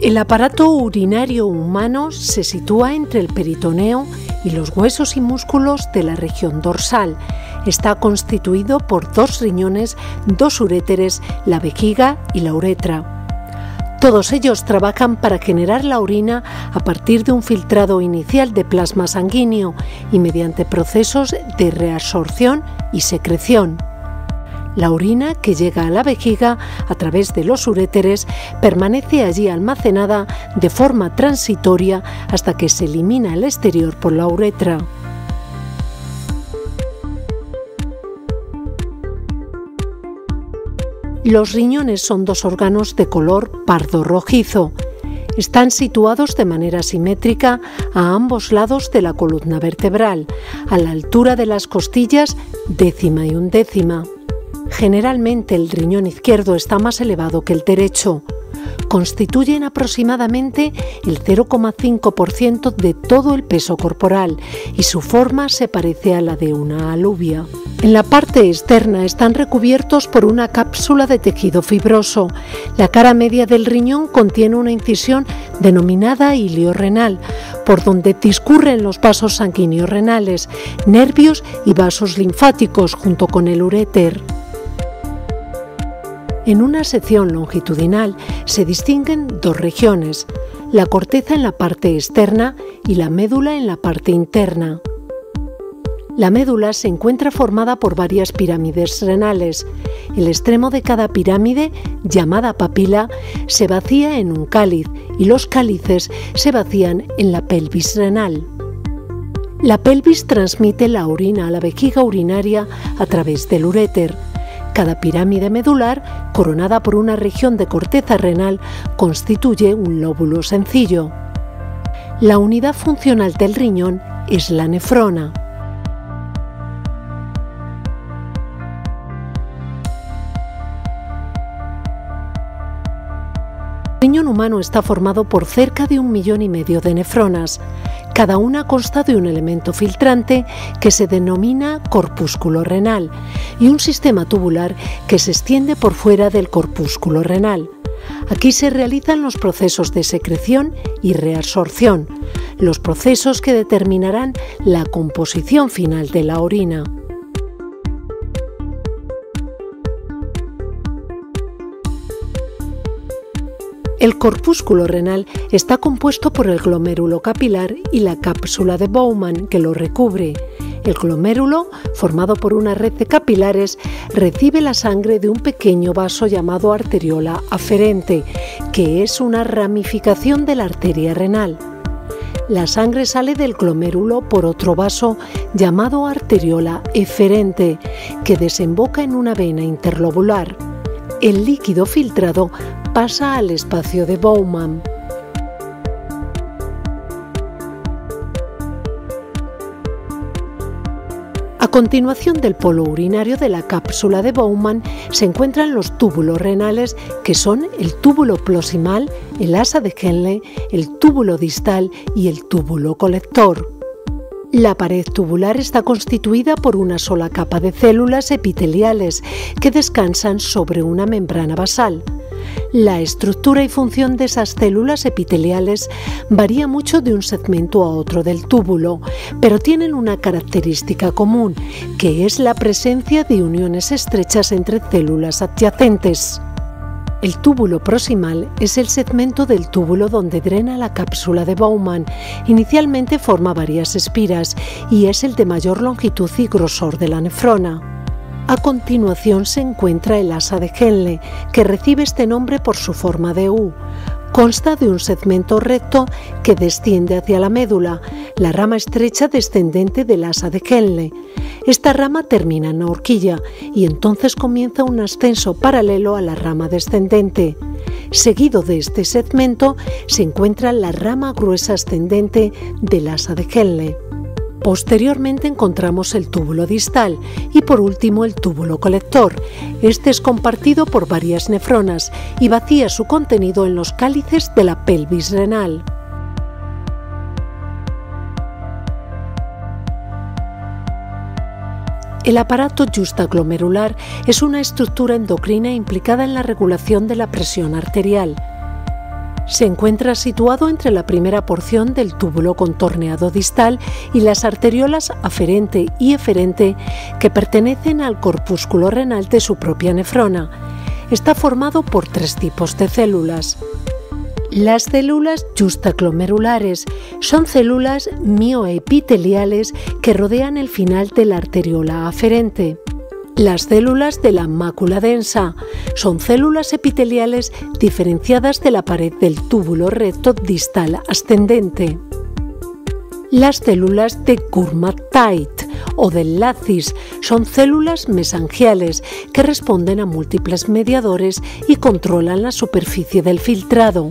El aparato urinario humano se sitúa entre el peritoneo y los huesos y músculos de la región dorsal. Está constituido por dos riñones, dos uréteres, la vejiga y la uretra. Todos ellos trabajan para generar la orina a partir de un filtrado inicial de plasma sanguíneo y mediante procesos de reabsorción y secreción. La orina que llega a la vejiga a través de los uréteres permanece allí almacenada de forma transitoria hasta que se elimina al exterior por la uretra. Los riñones son dos órganos de color pardo rojizo. Están situados de manera simétrica a ambos lados de la columna vertebral, a la altura de las costillas décima y undécima. Generalmente el riñón izquierdo está más elevado que el derecho. Constituyen aproximadamente el 0,5% de todo el peso corporal y su forma se parece a la de una alubia. En la parte externa están recubiertos por una cápsula de tejido fibroso. La cara media del riñón contiene una incisión denominada ilio renal, por donde discurren los vasos sanguíneos renales, nervios y vasos linfáticos junto con el uréter. En una sección longitudinal se distinguen dos regiones, la corteza en la parte externa y la médula en la parte interna. La médula se encuentra formada por varias pirámides renales. El extremo de cada pirámide, llamada papila, se vacía en un cáliz y los cálices se vacían en la pelvis renal. La pelvis transmite la orina a la vejiga urinaria a través del uréter. Cada pirámide medular, coronada por una región de corteza renal, constituye un lóbulo sencillo. La unidad funcional del riñón es la nefrona. El riñón humano está formado por cerca de un millón y medio de nefronas. Cada una consta de un elemento filtrante que se denomina corpúsculo renal y un sistema tubular que se extiende por fuera del corpúsculo renal. Aquí se realizan los procesos de secreción y reabsorción, los procesos que determinarán la composición final de la orina. El corpúsculo renal está compuesto por el glomérulo capilar y la cápsula de Bowman que lo recubre. El glomérulo, formado por una red de capilares, recibe la sangre de un pequeño vaso llamado arteriola aferente, que es una ramificación de la arteria renal. La sangre sale del glomérulo por otro vaso llamado arteriola eferente, que desemboca en una vena interlobular. El líquido filtrado pasa al espacio de Bowman. A continuación del polo urinario de la cápsula de Bowman se encuentran los túbulos renales que son el túbulo plosimal, el asa de Henle, el túbulo distal y el túbulo colector. La pared tubular está constituida por una sola capa de células epiteliales que descansan sobre una membrana basal. La estructura y función de esas células epiteliales varía mucho de un segmento a otro del túbulo, pero tienen una característica común, que es la presencia de uniones estrechas entre células adyacentes. El túbulo proximal es el segmento del túbulo donde drena la cápsula de Bowman. Inicialmente forma varias espiras y es el de mayor longitud y grosor de la nefrona. A continuación se encuentra el asa de Henle, que recibe este nombre por su forma de U. Consta de un segmento recto que desciende hacia la médula, la rama estrecha descendente del asa de Henle. Esta rama termina en la horquilla y entonces comienza un ascenso paralelo a la rama descendente. Seguido de este segmento se encuentra la rama gruesa ascendente del asa de Henle. Posteriormente encontramos el túbulo distal y por último el túbulo colector. Este es compartido por varias nefronas y vacía su contenido en los cálices de la pelvis renal. El aparato justaglomerular es una estructura endocrina implicada en la regulación de la presión arterial Se encuentra situado entre la primera porción del túbulo contorneado distal y las arteriolas aferente y eferente que pertenecen al corpúsculo renal de su propia nefrona. Está formado por tres tipos de células. Las células justaclomerulares son células mioepiteliales que rodean el final de la arteriola aferente. Las células de la mácula densa son células epiteliales diferenciadas de la pared del túbulo recto distal ascendente. Las células de Kurmat-Tait o del lacis son células mesangiales que responden a múltiples mediadores y controlan la superficie del filtrado.